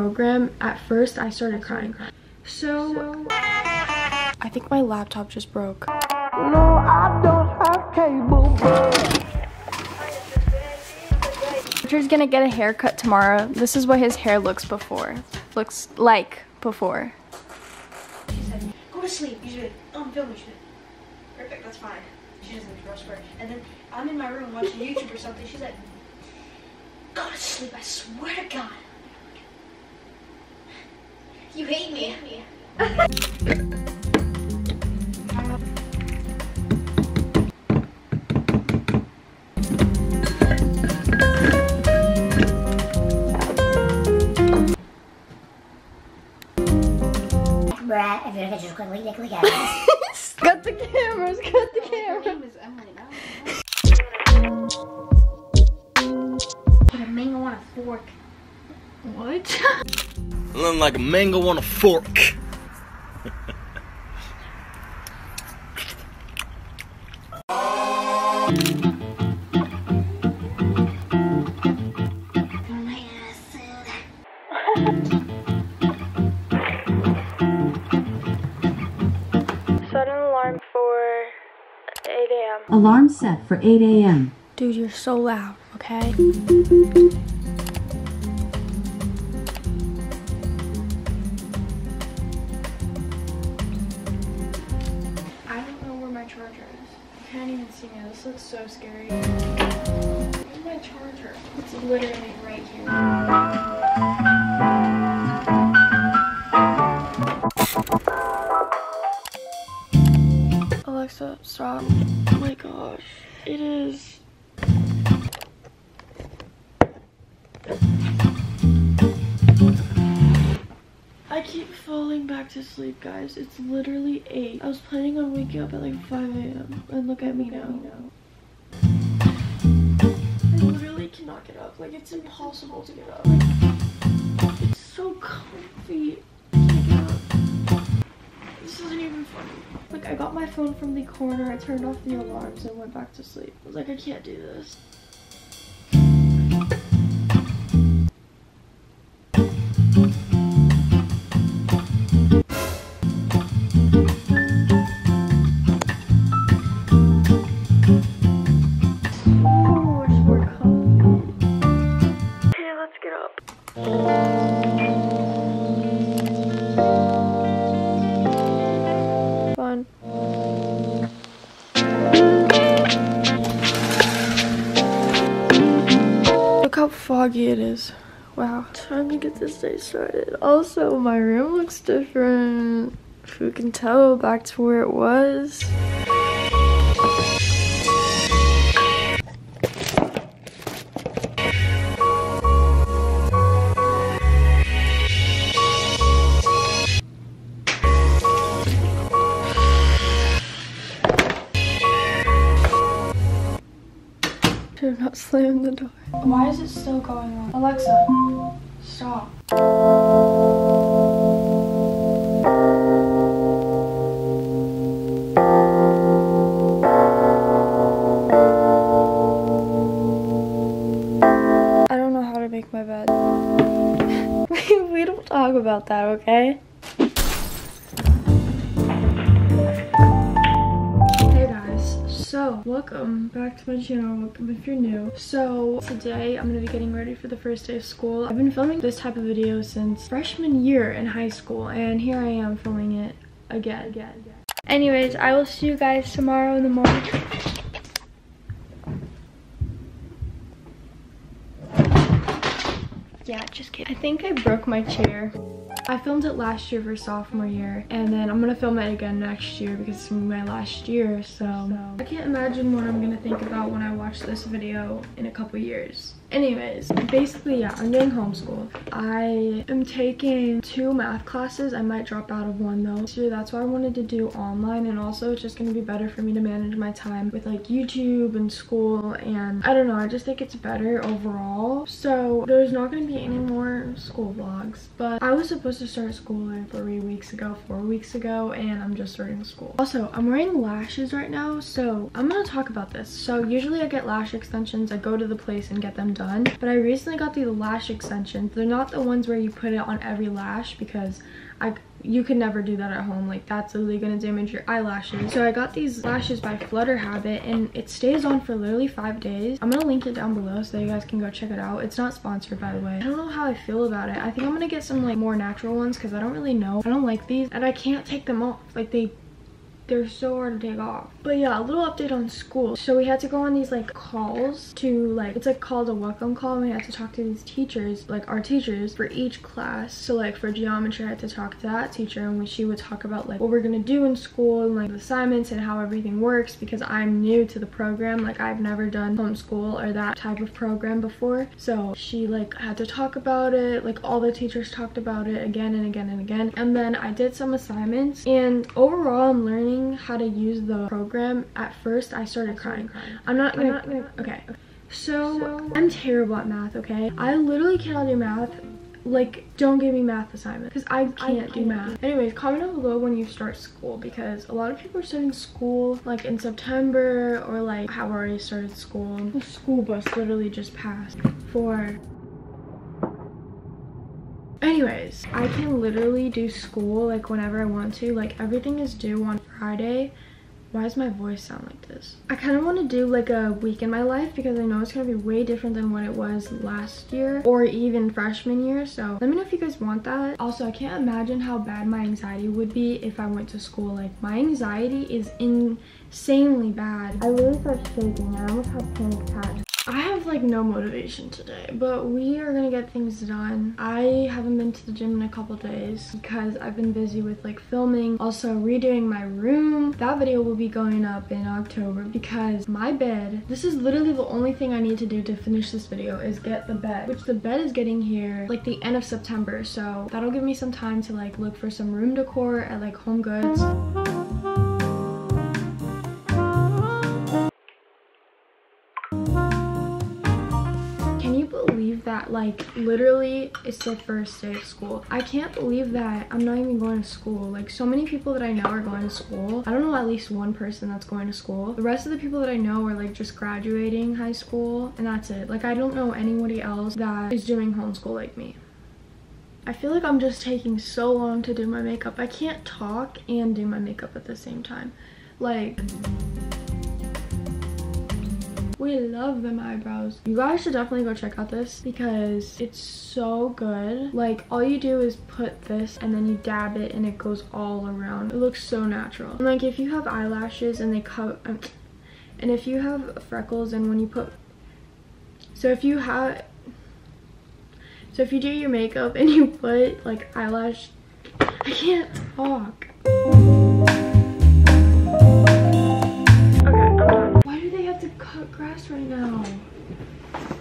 program, at first I started crying. So, I think my laptop just broke. No, I don't have cable. Richard's gonna get a haircut tomorrow. This is what his hair looks before. Looks like before. Go to sleep. You should. Um, I'm filming. You should. Perfect. That's fine. She doesn't trust her. And then I'm in my room watching YouTube or something. She's like, Go to sleep. I swear to God. You hate me. Brad, if you're just quickly, quickly, quickly. cut like a mango on a fork. Set alarm 8 a.m. Alarm set for 8 a.m. Dude, you're so loud, okay? Can't even see me. This looks so scary. Where's my charger? It's literally right here. Alexa, stop. Oh my gosh. Guys. It's literally 8. I was planning on waking up at like 5 a.m. And look at me now. I literally cannot get up. Like, it's impossible to get up. Like, it's so comfy. This isn't even funny. Like, I got my phone from the corner, I turned off the alarms, and went back to sleep. I was like, I can't do this. How foggy it is. Wow. Time to get this day started. Also, my room looks different. If you can tell, back to where it was. Do not slam the door. Why is it still going on? Alexa, stop. I don't know how to make my bed. we, we don't talk about that, okay? So welcome back to my channel, welcome if you're new. So today I'm gonna be getting ready for the first day of school. I've been filming this type of video since freshman year in high school and here I am filming it again. again, again. Anyways, I will see you guys tomorrow in the morning. Yeah, just kidding. I think I broke my chair. I filmed it last year for sophomore year, and then I'm gonna film it again next year because it's my last year, so. I can't imagine what I'm gonna think about when I watch this video in a couple years. Anyways, basically, yeah, I'm doing homeschool. I am taking two math classes. I might drop out of one though. So that's why I wanted to do online, and also it's just gonna be better for me to manage my time with like YouTube and school, and I don't know, I just think it's better overall. So there's not gonna be any more school vlogs, but I was supposed to start school like three weeks ago, four weeks ago, and I'm just starting school. Also, I'm wearing lashes right now, so I'm gonna talk about this. So usually I get lash extensions, I go to the place and get them done, but I recently got these lash extensions. They're not the ones where you put it on every lash because I you could never do that at home. Like that's literally gonna damage your eyelashes. So i got these lashes by flutter habit and it stays on for literally five days. I'm gonna link it down below so you guys can go check it out. It's not sponsored by the way. I don't know how i feel about it. I think i'm gonna get some like more natural ones because i don't really know. I don't like these and i can't take them off. Like they they're so hard to take off but yeah a little update on school. So we had to go on these like calls to like it's like called a welcome call and we had to talk to these teachers like our teachers for each class. So like for geometry i had to talk to that teacher and she would talk about like what we're gonna do in school and like assignments and how everything works because i'm new to the program. Like i've never done homeschool or that type of program before. So she like had to talk about it. Like all the teachers talked about it again and again and again. And then i did some assignments and overall i'm learning learning how to use the program, at first I started crying. I'm not gonna, I'm not gonna okay. So, so, I'm terrible at math, okay? I literally cannot do math. Like, don't give me math assignments because I can't I do math. Anyways, comment down below when you start school because a lot of people are starting school like in September or like have already started school. The school bus literally just passed for anyways i can literally do school like whenever i want to like everything is due on friday why does my voice sound like this? I kind of want to do like a week in my life because i know it's going to be way different than what it was last year or even freshman year so let me know if you guys want that. Also i can't imagine how bad my anxiety would be if i went to school. Like my anxiety is insanely bad. I literally started shaking. I almost had panic attacks I have like no motivation today, but we are gonna get things done. I haven't been to the gym in a couple days because I've been busy with like filming, also redoing my room. That video will be going up in October because my bed, this is literally the only thing I need to do to finish this video is get the bed, which the bed is getting here like the end of September. So that'll give me some time to like look for some room decor at like Home Goods. That like literally it's the first day of school. I can't believe that i'm not even going to school. Like so many people that i know are going to school. I don't know at least one person that's going to school. The rest of the people that i know are like just graduating high school and that's it. Like i don't know anybody else that is doing homeschool like me. I feel like I'm just taking so long to do my makeup. I can't talk and do my makeup at the same time. Like, we love them eyebrows. You guys should definitely go check out this because it's so good. Like all you do is put this and then you dab it and it goes all around. It looks so natural. And like if you have eyelashes and they cut, um, and if you have freckles and when you put, so if you have, so if you do your makeup and you put like eyelash, I can't talk. Right now.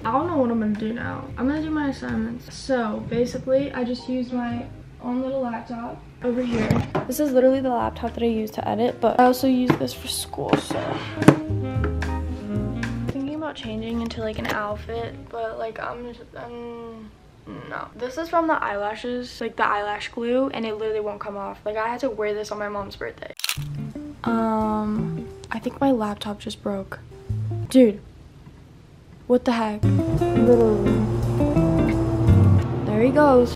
I don't know what I'm gonna do now. I'm gonna do my assignments. So basically, I just use my own little laptop over here. This is literally the laptop that I use to edit, but I also use this for school, so. Thinking about changing into like an outfit, but like I'm just, um, no. This is from the eyelashes, like the eyelash glue, and it literally won't come off. Like I had to wear this on my mom's birthday. Um, I think my laptop just broke. Dude, what the heck? Literally. There he goes.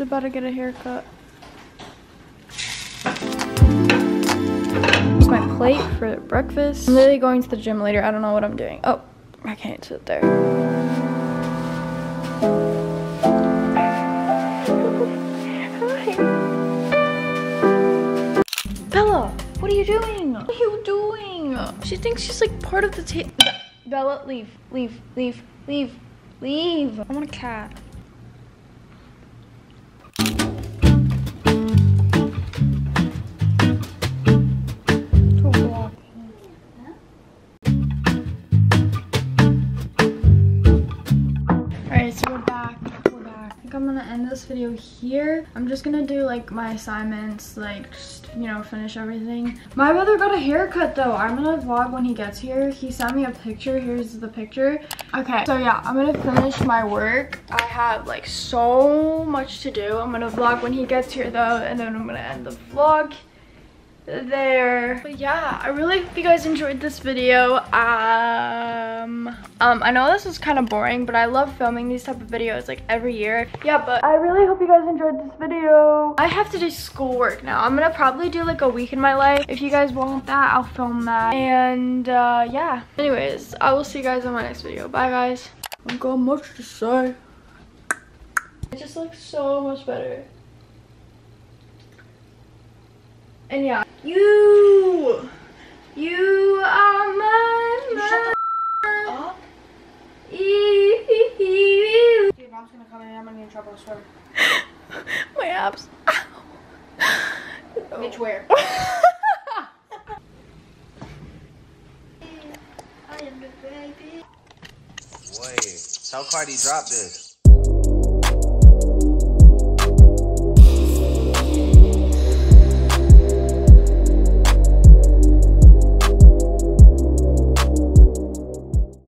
About to get a haircut. It's my plate for breakfast. I'm literally going to the gym later. I don't know what I'm doing. Oh, I can't sit there. Bella, what are you doing? What are you doing? She thinks she's like part of the table. Bella, leave, leave, leave, leave, leave. I want a cat. End this video here. I'm just gonna do like my assignments, like just, you know, finish everything. My brother got a haircut though. I'm gonna vlog when he gets here. He sent me a picture. Here's the picture. Okay, so yeah, I'm gonna finish my work. I have like so much to do. I'm gonna vlog when he gets here though, and then I'm gonna end the vlog there. But yeah i really hope you guys enjoyed this video. Um um i know this is kind of boring but i love filming these type of videos like every year. Yeah but i really hope you guys enjoyed this video. I have to do schoolwork now. I'm gonna probably do like a week in my life. If you guys want that i'll film that. And uh yeah. Anyways i will see you guys in my next video. Bye guys. I've got much to say. It just looks so much better and yeah, you, you are my Shut man. Up. Ee- Your mom's gonna come in and I'm gonna get in trouble, I swear. My abs. Bitch, where? Ow. I am the baby. Wait, tell Cardi drop this.